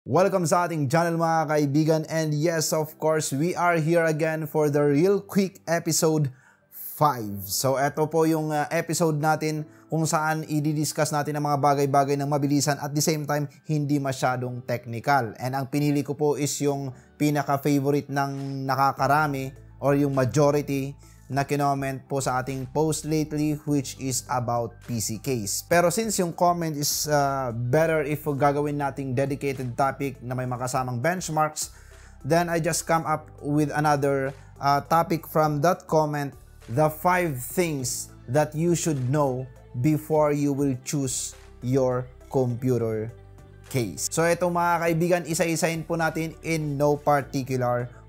Welcome sa ating channel mga kaibigan and yes of course we are here again for the real quick episode 5. So ito po yung uh, episode natin kung saan i-discuss natin ang mga bagay-bagay ng mabilisan at the same time hindi masyadong technical. And ang pinili ko po is yung pinaka-favorite ng nakakarami or yung majority na kinoment po sa ating post lately which is about PC case. Pero since yung comment is uh, better if gagawin nating dedicated topic na may makasamang benchmarks, then I just come up with another uh, topic from that comment, the five things that you should know before you will choose your computer case. So ito mga kaibigan, isa-isahin po natin in no particular order.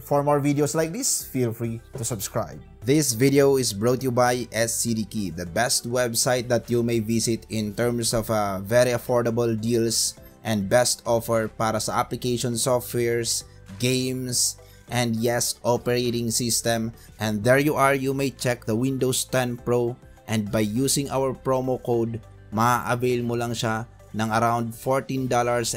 For more videos like this, feel free to subscribe. This video is brought to you by SCDKey, the best website that you may visit in terms of uh, very affordable deals and best offer para sa application softwares, games, and yes, operating system. And there you are, you may check the Windows 10 Pro and by using our promo code, ma-avail mo lang siya ng around $14.95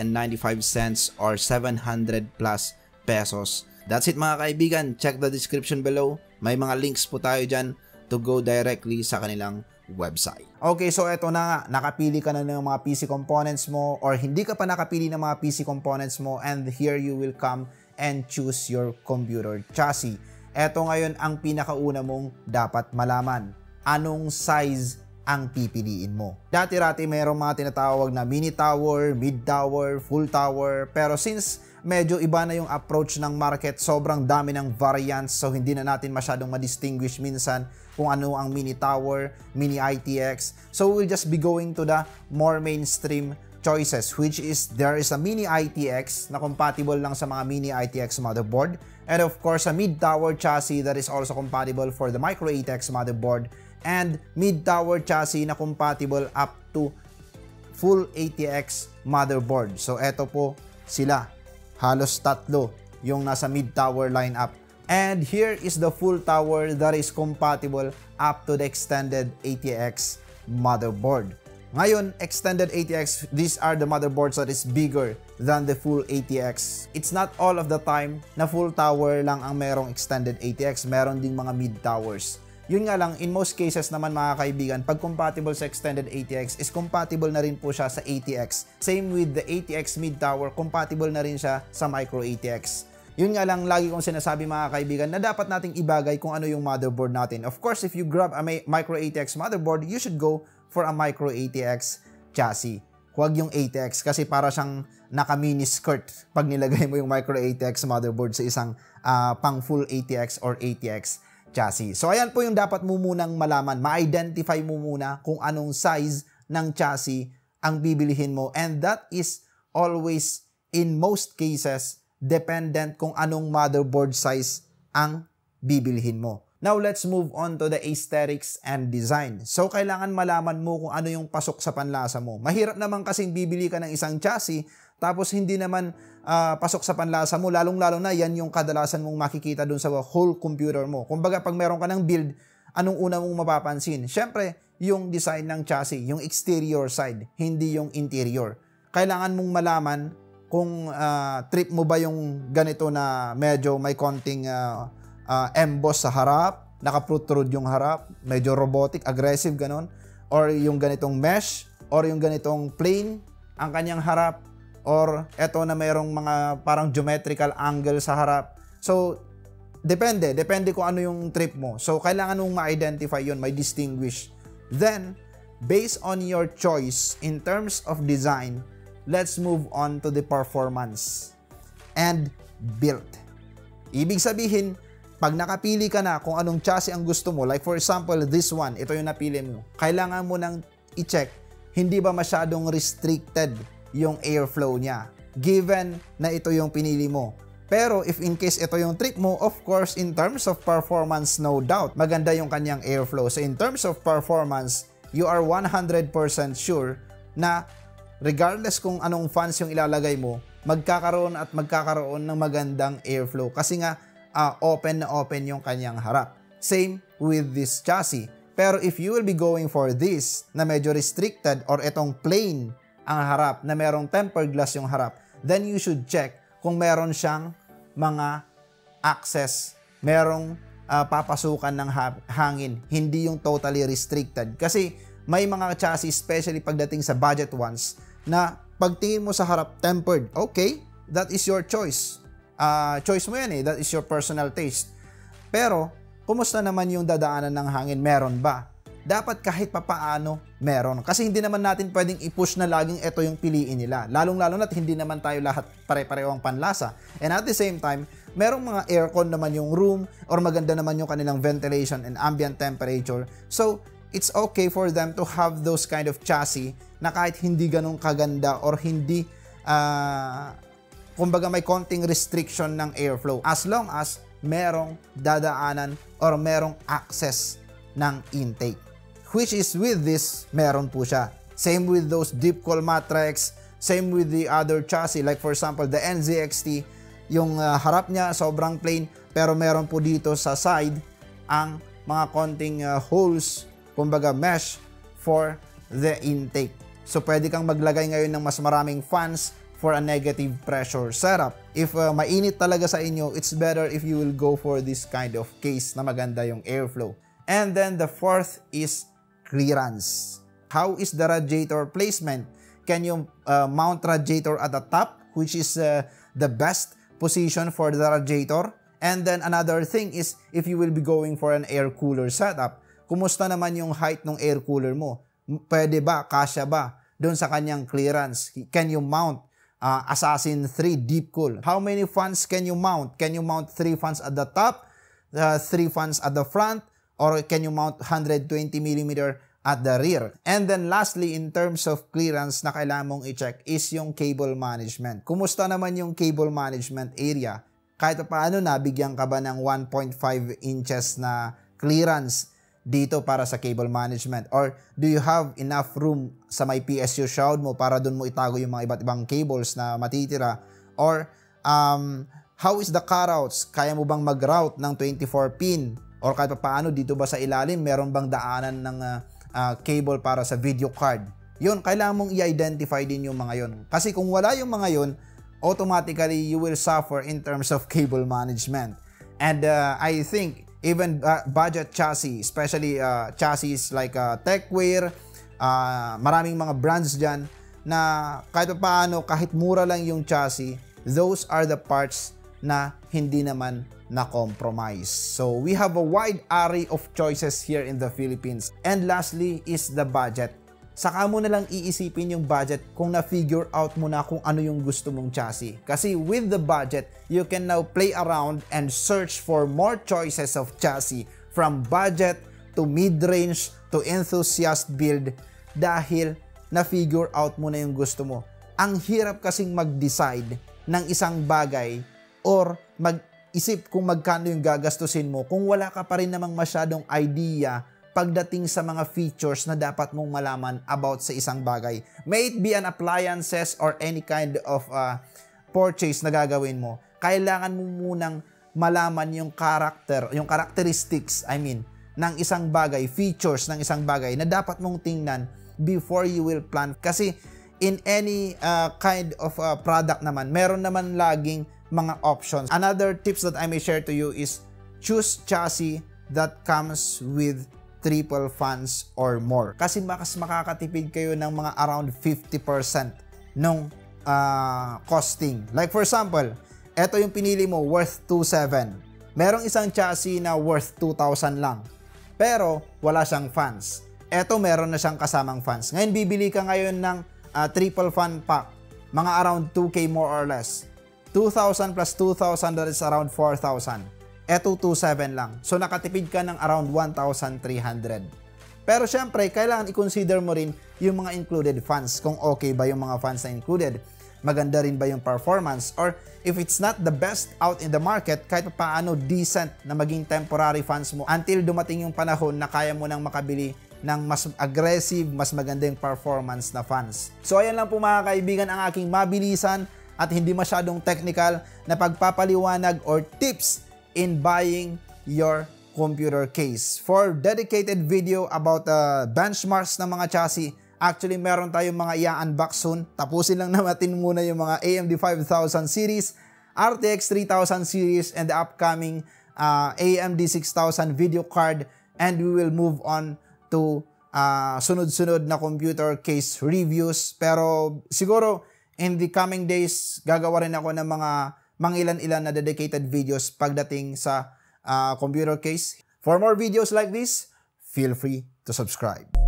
or 700 plus pesos. That's it mga kaibigan. Check the description below. May mga links po tayo dyan to go directly sa kanilang website. Okay, so eto na nga. Nakapili ka na ng mga PC components mo or hindi ka pa nakapili ng mga PC components mo and here you will come and choose your computer chassis. Eto ngayon ang pinakauna mong dapat malaman. Anong size ang pipiliin mo. Dati-rati mayroong mga tinatawag na mini tower, mid tower, full tower, pero since medyo iba na yung approach ng market, sobrang dami ng variants. So hindi na natin masyadong ma-distinguish minsan kung ano ang mini tower, mini ITX. So we'll just be going to the more mainstream choices which is there is a mini ITX na compatible lang sa mga mini ITX motherboard. And of course a mid tower chassis that is also compatible for the micro ATX motherboard. And mid-tower chassis na compatible up to full ATX motherboard. So eto po sila, halos tatlo yung nasa mid-tower lineup. And here is the full tower that is compatible up to the extended ATX motherboard. Ngayon, extended ATX, these are the motherboards that is bigger than the full ATX. It's not all of the time na full tower lang ang merong extended ATX. Meron ding mga mid towers. Yun nga lang, in most cases naman mga kaibigan, pag compatible sa extended ATX is compatible na rin po siya sa ATX. Same with the ATX mid tower, compatible na rin siya sa micro ATX. Yun nga lang, lagi kong sinasabi mga kaibigan na dapat nating ibagay kung ano yung motherboard natin. Of course, if you grab a micro ATX motherboard, you should go for a micro ATX chassis. Huwag yung ATX kasi para siyang naka-mini skirt pag nilagay mo yung micro ATX motherboard sa isang uh, pang full ATX or ATX chassis. So ayan po yung dapat mo munang malaman. Ma-identify mo muna kung anong size ng chassis ang bibilihin mo and that is always in most cases dependent kung anong motherboard size ang bibilhin mo. Now, let's move on to the aesthetics and design. So, kailangan malaman mo kung ano yung pasok sa panlasa mo. Mahirap naman kasing bibili ka ng isang chassis tapos hindi naman uh, pasok sa panlasa mo, lalong-lalo na yan yung kadalasan mong makikita dun sa whole computer mo. Kumbaga, pag meron ka ng build, anong una mong mapapansin? Siyempre, yung design ng chassis, yung exterior side, hindi yung interior. Kailangan mong malaman kung uh, trip mo ba yung ganito na medyo may konting uh, uh, emboss sa harap, naka-protrude yung harap, medyo robotic, aggressive, ganon. Or yung ganitong mesh, or yung ganitong plain, ang kanyang harap, or eto na mayroong mga parang geometrical angle sa harap. So, depende. Depende kung ano yung trip mo. So, kailangan mong ma-identify yun, may distinguish. Then, based on your choice in terms of design, let's move on to the performance and build. Ibig sabihin, pag nakapili ka na kung anong chassis ang gusto mo, like for example, this one, ito yung napili mo, kailangan mo nang i-check, hindi ba masyadong restricted yung airflow niya. Given na ito yung pinili mo. Pero if in case ito yung trip mo, of course, in terms of performance, no doubt, maganda yung kanyang airflow. So in terms of performance, you are 100% sure na regardless kung anong fans yung ilalagay mo, magkakaroon at magkakaroon ng magandang airflow. Kasi nga, uh, open na open yung kanyang harap. Same with this chassis. Pero if you will be going for this na medyo restricted or itong plain ang harap na merong tempered glass yung harap, then you should check kung meron siyang mga access, merong uh, papasukan ng hangin, hindi yung totally restricted. Kasi may mga chassis, especially pagdating sa budget ones, na pagtingin mo sa harap, tempered. Okay, that is your choice. Uh, choice mo yan eh, that is your personal taste. Pero, kumusta naman yung dadaanan ng hangin? Meron ba? dapat kahit papaano meron. Kasi hindi naman natin pwedeng i-push na laging ito yung piliin nila. Lalong-lalo na't hindi naman tayo lahat pare-pareho ang panlasa. And at the same time, merong mga aircon naman yung room or maganda naman yung kanilang ventilation and ambient temperature. So, it's okay for them to have those kind of chassis na kahit hindi ganun kaganda or hindi uh, kumbaga may konting restriction ng airflow as long as merong dadaanan or merong access ng intake which is with this, meron po siya. Same with those deep cool matrix, same with the other chassis, like for example, the NZXT, yung uh, harap niya sobrang plain, pero meron po dito sa side ang mga konting uh, holes, kumbaga mesh, for the intake. So pwede kang maglagay ngayon ng mas maraming fans for a negative pressure setup. If uh, mainit talaga sa inyo, it's better if you will go for this kind of case na maganda yung airflow. And then the fourth is clearance. How is the radiator placement? Can you uh, mount radiator at the top, which is uh, the best position for the radiator? And then another thing is, if you will be going for an air cooler setup, kumusta naman yung height ng air cooler mo? Pwede ba? Kasya ba? Doon sa kanyang clearance. Can you mount uh, Assassin 3 Deep Cool? How many fans can you mount? Can you mount 3 fans at the top, uh, 3 fans at the front, or can you mount 120 mm at the rear. And then lastly, in terms of clearance na kailangan mong i-check is yung cable management. Kumusta naman yung cable management area? Kahit paano nabigyan ka ba ng 1.5 inches na clearance dito para sa cable management? Or do you have enough room sa may PSU shroud mo para doon mo itago yung mga iba't ibang cables na matitira? Or um, how is the cutouts? Kaya mo bang mag-route ng 24 pin? Or kahit pa paano, dito ba sa ilalim, meron bang daanan ng uh, uh, cable para sa video card? Yun, kailangan mong i-identify din yung mga yun. Kasi kung wala yung mga yun, automatically you will suffer in terms of cable management. And uh, I think even uh, budget chassis, especially uh, chassis like uh, Techwear, uh, maraming mga brands dyan na kahit paano, kahit mura lang yung chassis, those are the parts na hindi naman na compromise. So we have a wide array of choices here in the Philippines. And lastly is the budget. Saka mo na lang iisipin yung budget kung na-figure out mo na kung ano yung gusto mong chassis. Kasi with the budget, you can now play around and search for more choices of chassis from budget to mid-range to enthusiast build dahil na-figure out mo na yung gusto mo. Ang hirap kasing mag-decide ng isang bagay or mag isip kung magkano yung gagastusin mo kung wala ka pa rin namang masyadong idea pagdating sa mga features na dapat mong malaman about sa isang bagay. May it be an appliances or any kind of uh, purchase na gagawin mo, kailangan mo munang malaman yung character, yung characteristics, I mean, ng isang bagay, features ng isang bagay na dapat mong tingnan before you will plan. Kasi in any uh, kind of uh, product naman, meron naman laging mga options. Another tips that I may share to you is choose chassis that comes with triple fans or more. Kasi mas makakatipid kayo ng mga around 50% nung uh, costing. Like for example, ito yung pinili mo worth 2.7. Merong isang chassis na worth 2,000 lang. Pero wala siyang fans. Ito meron na siyang kasamang fans. Ngayon bibili ka ngayon ng uh, triple fan pack. Mga around 2K more or less. 2,000 plus 2,000 that is around 4,000. Eto 2,700 lang. So nakatipid ka ng around 1,300. Pero syempre, kailangan i-consider mo rin yung mga included funds. Kung okay ba yung mga funds na included. Maganda rin ba yung performance? Or if it's not the best out in the market, kahit paano decent na maging temporary funds mo until dumating yung panahon na kaya mo nang makabili ng mas aggressive, mas maganda yung performance na funds. So ayan lang po mga kaibigan ang aking mabilisan at hindi masyadong technical na pagpapaliwanag or tips in buying your computer case. For dedicated video about uh, benchmarks ng mga chassis, Actually, meron tayong mga i-unbox soon. Tapusin lang natin muna yung mga AMD 5000 series, RTX 3000 series, and the upcoming uh, AMD 6000 video card. And we will move on to uh, sunod-sunod na computer case reviews. Pero siguro, in the coming days, gagawa rin ako ng mga mangilan-ilan na dedicated videos pagdating sa uh, computer case. For more videos like this, feel free to subscribe.